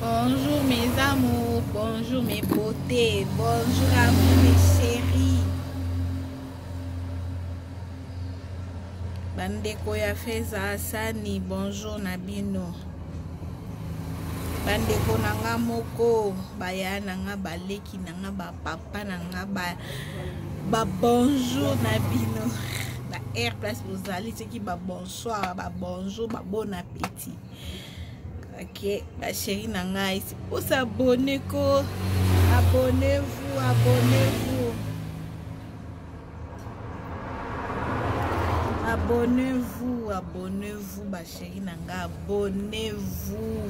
Bonjour mes amours, bonjour mes beautés, bonjour à vous mes chéris. bandeko ya feza asani bonjour na bino bandeko na nga moko baya na nga baleki na nga bapapa na nga babonjour na bino ba air place bozali soki babonjour bonsoir ba bonjour ba bon appétit ok ba chérie na ngai po s'abonner ko abonnez-vous abonnez-vous abonnez-vous abonnez-vous ba chérie na ngai abonnez-vous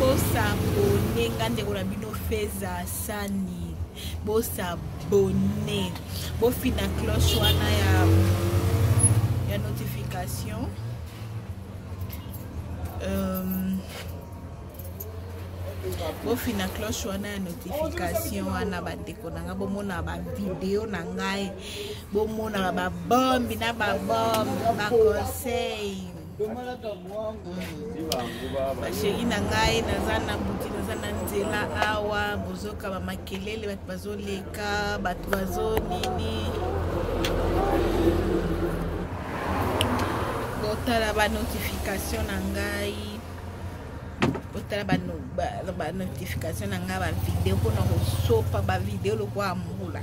po s'abonner nga ndeko na bino feza sani Bo s'abonner. Bo fina cloche wana ya ya notification. Euh, bofina cloche wana ya notification wana bandeko na ngai bomona bavideo na ngai bomonaka babombi na babombi baconseil basheri na ngai naza na buti naza na nzela awa bozoka bamakelele bato bazoleka bato bazo nini botala banotification na ngai botala banotification na ngai bavideo mpona kosopa bavideo lokola mbula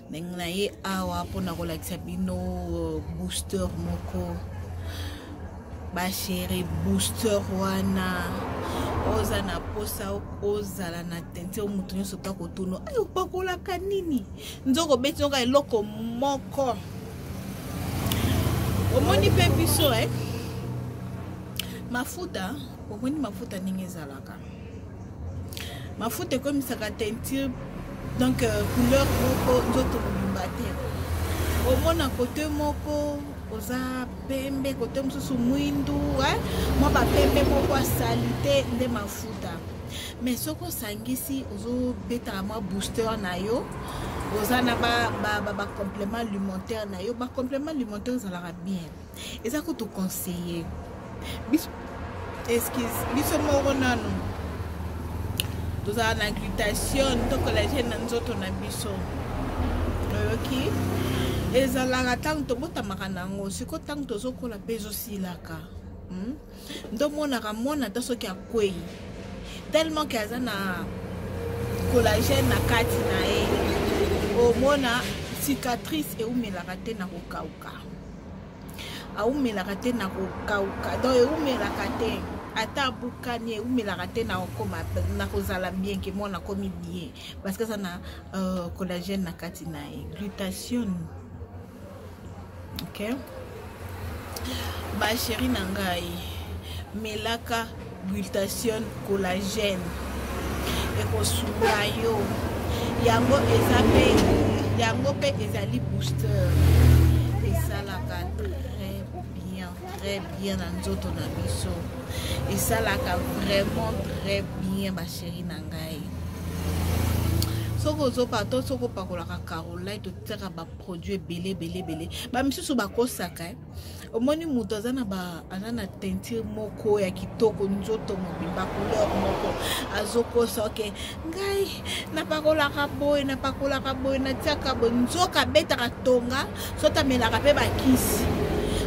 ndenge na ye awa mpo na kolakisa bino euh, booster moko basheri booster wana oza na mposa ozala na tente oyo moto nyonso ta kotuno ai opakolaka nini nzoko obeti noka eloko moko omoni mpe biso e eh? mafuta omoni mafuta ndenge ezalaka mafuta ekomisaka teinture donc euh, couleur moko nzoto mobimba te omona kote moko oza pembe kote mosusu mwindu eh? mwa bapembe moko asalite nde mafuta mais soki osangisi ozobetaka mwa booster na yo oza na bacomplement ba, ba, ba alimentaire na yo bacomplement alimentaire ezalaka bien eza kutu conseiller biso excuse biso moko nanu tozala na glutation to collagène na nzoto na biso oyoki ezalaka ntango tobotamaka na yango sikoyo ntango tozokola mpe ezosilaka hmm? ndomonaka mwana ata soki akwei tellement ke aza na collagène na kati na ye omona cicatrice eumelaka te na kokauka aumelaka te na kokauka donc eumelaka te ata abukani eumelaka te na kokoma na kozala bien ke mwana akomi bien parce que aza na euh, collagène na kati na ye glutation okay. basheri na ngai melaka glutation collagène ekosunga yo yango eza mpe yango mpe ezali booster esalaka très bien très bien na nzoto na biso esalaka vraiment très bien basheri na ngai soki ozopaka to soki opakolaka carolai totiaka produit ebele ebele ebele bamisusu bakosaka eh. omoni moto aza na ba aza na teinture moko ya kitoko nzoto mobimba couleur moko azokosa oke ngai napakolaka boye napakolaka boye natiaka boye nzoka abetaka tonga soki amelaka mpe bakisi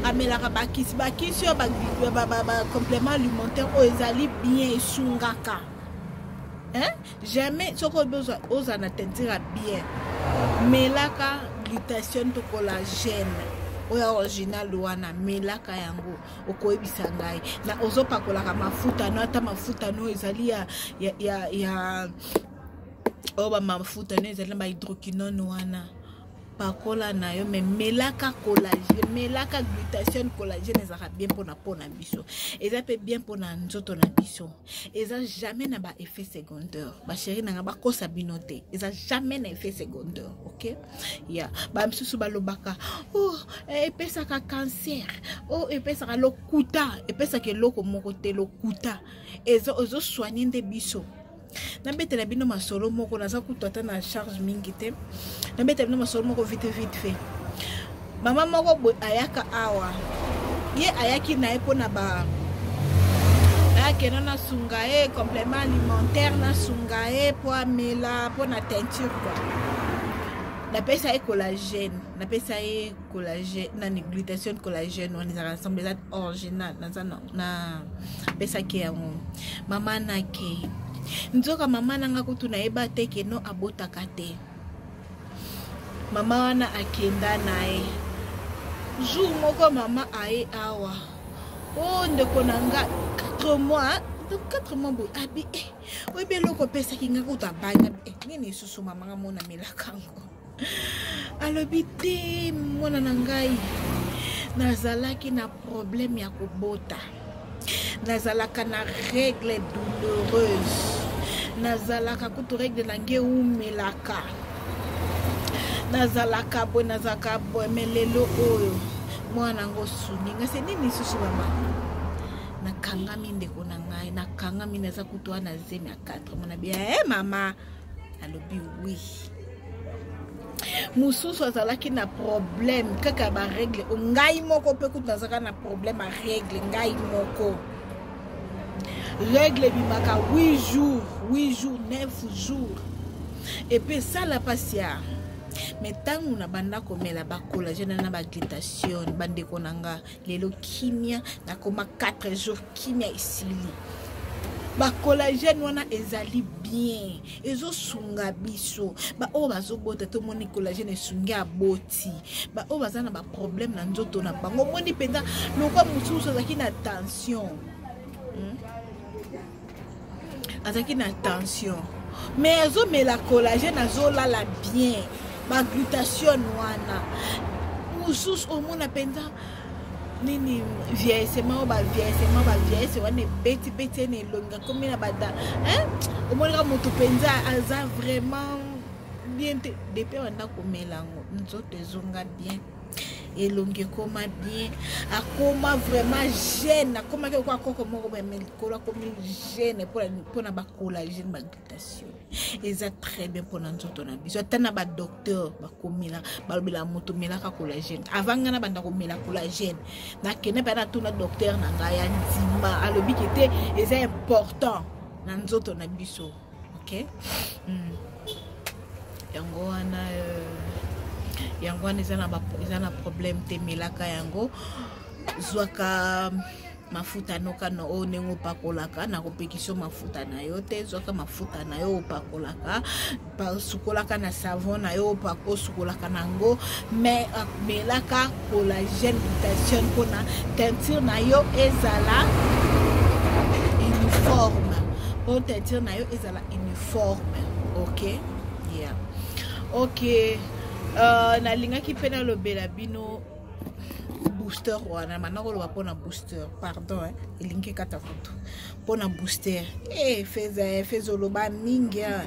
amelaka bakisi bakisi oyo bacomplément alimentaire oyo ezali bien esungaka jamais soki ozala na teinture ya bien melaka glutation to collagene oyo original wana melaka yango okoyebisa ngai na ozopakolaka mafuta no ata mafuta no ezali ya, ya, ya, ya oyo bamafuta no ezali na bahydroquinone wana pakola na yo me melaka collagene melaka glutation collagene ezalaka bien mpona mpo na biso eza mpe bien mpo na nzoto na biso eza jamais na ba effet secondaire basheri nanga bakosa bino te eza jamais na effet secondaire ok ya yeah. bamisusu balobaka oh, eh, epesaka cancer o oh, epesaka lokuta epesaka eloko moko te lokuta ezosoigne nde biso nabetela bino masolo moko naza kutu ata na charge mingi te nabetela bino masolo moko vite vite fait mama moko boye ayaka awa ye ayaki na ye mpona ba ayakenda nasunga ye complément alimentaire nasunga ye mpo amela mpo na teinture kua napesa ye collagène napesa ye collagène nani glutation collagène wana ezalaka ensemble eza original naza napesaki yango mama nake nzoka mama nanga kutu nayeba te keno abotaka te mama wana akenda na ye jour moko mama aye awa o oh, ndeko na nga 4 mois 4 mois boye abi ah, eh, oyebi eloko opesaki nga kuta bana eh, nini lisusu mama nga mona melaka yango alobi te mwana na ngai nazalaki na probleme ya kobota nazalaka na règle douloureuse nazalaka kutu règle na nge eumelaka nazalaka boye nazalaka boye me lelo oyo mwana yango osuni nga se nini lisusu mama nakangami ndeko na ngai nakangami naza kutu wana zemi ya 4 mona bia e eh, mama alobi wi mosusu azalaki na problème kaka ya baregle o ngai moko mpe kutu nazalaka na problème ya regle ngai moko regle ebimaka 8 jours 8 jours 9 jours epe esala mpasi ya me ntango na banda komela bacollagene na baglutation bandeko na nga lelo kimia nakoma 4 jours kimia esili bacollagene wana ezali bien ezosunga biso baoyo bazobota tomoni collagene esungi aboti baoyo baza na baproblème na nzoto na bango omoni mpenza lokwa mosusu azalaki na tension hmm? azalaki na tension mais azomela collagène azolala bien baglutation wana mosusu omona mpenza nini viesema oyo baviesema baviese wana ebetibeti ene elongi akomi na bada omonaka motu mpenza aza vraiment bien te depe wanda komela yango nzoto ezonga bien elongi ekoma bien akoma vraiment jeune akomaki okwa koko moko bamikolo akomi jeune mpona bacollagene baglutation eza très bien mpona nzoto na biso ata na badocteur bakomela balobela moto melaka collagene avant ngai nabanda komela collagene nakende mpe natuna docteur na ngai ya ndima alobi ke te eza important na nzoto na biso ok mm. yango wana euh, yango wana eza na problème te melaka yango zwaka mafuta noka na oyo ndenge opakolaka nakopekisi yo mafuta na yo te zwaka mafuta na yo opakolaka osukolaka na savon na yo osukolaka na yango mais melaka collagène glutation mpona teinture na yo ezala uniforme mpo teinture na yo ezala uniforme ok yeah. ok uh, nalingaki mpe nalobela bino booster wana manda koloba mpo na booster pardon eh? elingi ekata kutu mpo na booster e eh, feza eh, feza oloba mingi eh.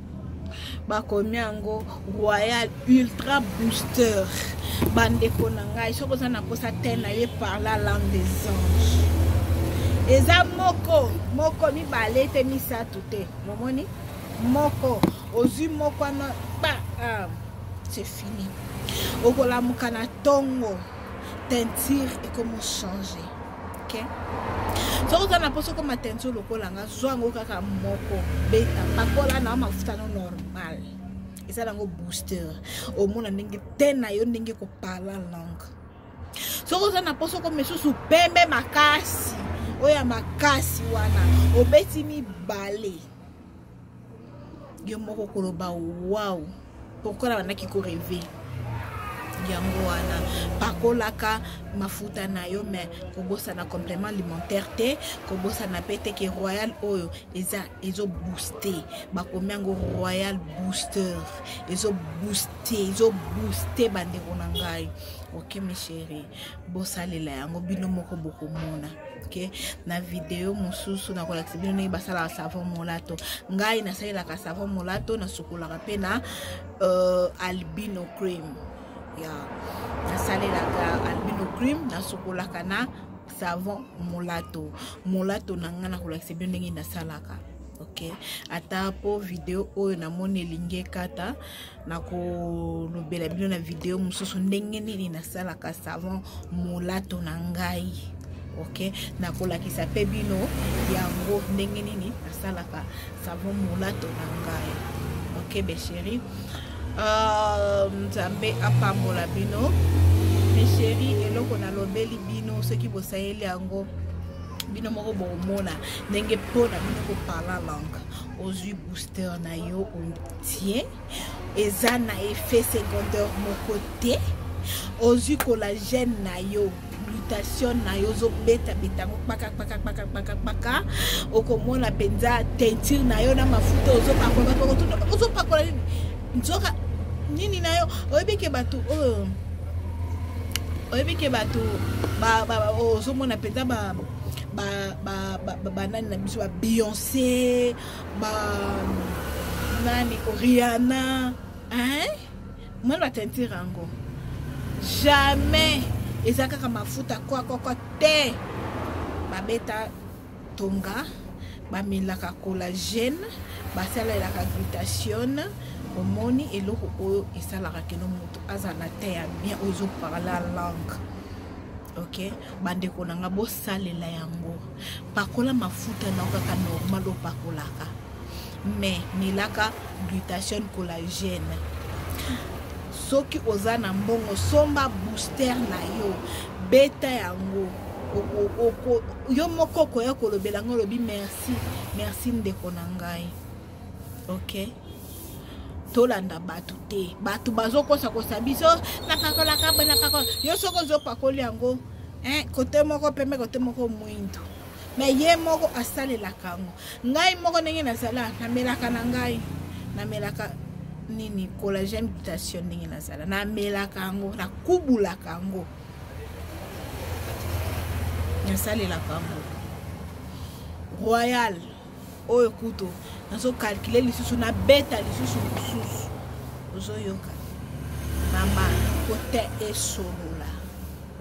bakomi yango royal ultra booster bandeko na ngai soki oza na mposa te na ye par la langue des anges eza moko moko mibale te misato te momoni moko ozwi moko wana ba ah, c'est fini okolamuka na ntongo teinture ekomochange okay. soki oza na mposa okoma tenso lokola nga zwa yango kaka moko beta pakola na mafuta no normal eza nango booster omona ndenge te na yo ndenge kopala langue soki oza na mposa okoma lisusu pembe makasi oyo ya makasi wana obeti mibale yo moko koloba wow pourkui nabandaki koreve yango wana pakolaka mafuta na yo me kobosana complément alimentaire te kobosana mpe te ke royal oyo eza ezobooste bakomi yango royal booster ezobooste ezobooste bandeko na ngai ok mes chérie bosalela yango bino moko bokomona ok na video mosusu nakolakisa bino ndenge basalaka savon molato ngai nasalelaka savon molato nasukolaka mpe na uh, albino cream ya yeah. nasalelaka albino cream nasukolaka na savon molato molato na ngai nakolakisa bino ndenge nasalaka ok ata mpo video oyo namoni elingi ekata nakolobela bino na video mosusu ndenge nini nasalaka savon molato na ngai ok nakolakisa mpe bino yango ndenge nini nasalaka savon molato na ngai ok besheri euh, nzambe uh, apambola bino besheri eloko nalobeli bino soki bosaleli yango bino moko bokomona ndenge mpo na bino kopala langue ozwi booster na yo tie eza na effet secondaire moko te ozwi collagène na yo glutation na yo ozobetabeta yango kpakakpakakpakakpakakpaka okomona mpenza teinture na yo na mafuta ozopakola ozopakola nini nzoka nini na yo oyebi ke bato oyo oh, oyebi ke bato ozomona mpenza ba banani na biso ba beyonce ba nani ko riana hein mwana ba tentire yango jamais eza kaka mafuta kwakoko te babeta tonga bamelaka collagene basalelaka glutation omoni eloko oyo esalaka kino moto azala te ya bien ozoparla langue ok bandeko na nga bosalela yango pakola mafuta na kaka normal opakolaka mais melaka glutation collagène soki oza na mbongo somba booster na yo beta yango yo moko okoya kolobela ngai olobi merci merci ndeko na ngai ok tolanda bato te bato bazokosa kosa biso napakolaka boye napakola yo soki ozopakoli yango eh, kote moko pembe kote moko mwindo me ye moko asalelaka yango ngai moko ndenge nazala namelaka na ngai namelaka nini collagene bitation ndenge nazala namelaka yango nakubulaka yango nasalelaka yango royal oyo kutu nazokalkile lisusu nabeta lisusu mosusu ozoyoka mama kote esolola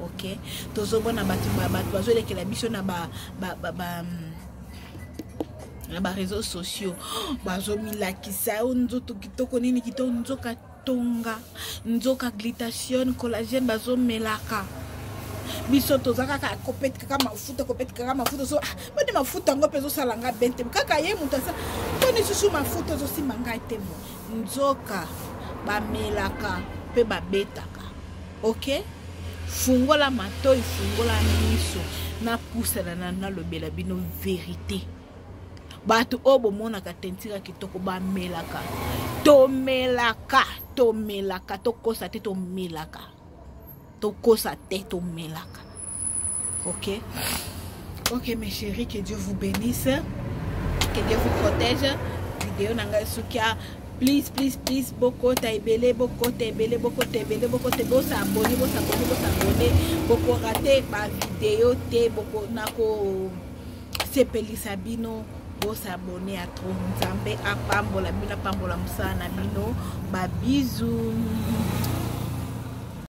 ok tozomona bato bato bazolekela biso na ba, ba, ba, ba na bareseau sociaux bazomilakisa yo nzoto kitoko nini kitoko nzoka tonga nzoka glitation collagène bazomelaka biso toza kaka kopete kaka mafuta kopete kaka mafuta ozo ah, boni mafuta yango mpe ezosala nga be te kaka ye moto asa boni susu mafuta ezosimba ngai te mo nzoka bamelaka mpe babetaka ok fungola matoi fungola miso napusana na nalobela bino verite bato oyo bomonaka tentira kitoko bamelaka tomelaka tomelaka tokosa te tomelaka tokosa te tomelaka ok ok mes chéri que dieu vous bénisse que dieu vous protège video na ngai soki please please please bokota ebele bokota ebele bokota ebele bokota bosabone bosabone bosabone bokorate bavideo te boko nako sepelisa bino bosabone ya tro nzambe apambola bino apambola mosala na bino babizu